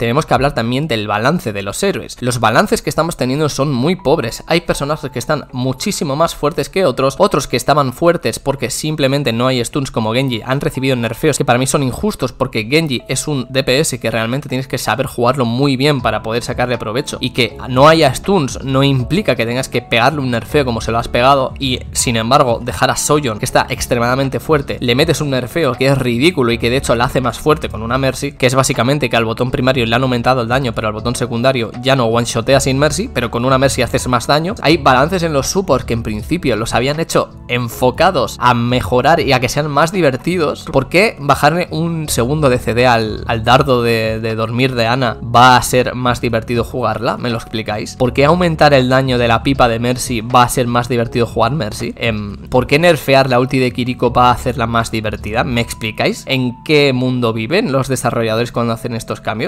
tenemos que hablar también del balance de los héroes. Los balances que estamos teniendo son muy pobres. Hay personajes que están muchísimo más fuertes que otros, otros que estaban fuertes porque simplemente no hay stuns como Genji, han recibido nerfeos que para mí son injustos porque Genji es un DPS que realmente tienes que saber jugarlo muy bien para poder sacarle provecho y que no haya stuns no implica que tengas que pegarle un nerfeo como se lo has pegado y sin embargo dejar a Soyon que está extremadamente fuerte, le metes un nerfeo que es ridículo y que de hecho la hace más fuerte con una Mercy, que es básicamente que al botón primario le han aumentado el daño pero al botón secundario ya no one-shotea sin Mercy, pero con una Mercy haces más daño. Hay balances en los supports que en principio los habían hecho enfocados a mejorar y a que sean más divertidos. ¿Por qué bajarle un segundo de CD al, dardo de, de dormir de Ana va a ser más divertido jugarla? ¿Me lo explicáis? ¿Por qué aumentar el daño de la pipa de Mercy va a ser más divertido jugar Mercy? Em, ¿Por qué nerfear la ulti de Kiriko va a hacerla más divertida? ¿Me explicáis? ¿En qué mundo viven los desarrolladores cuando hacen estos cambios?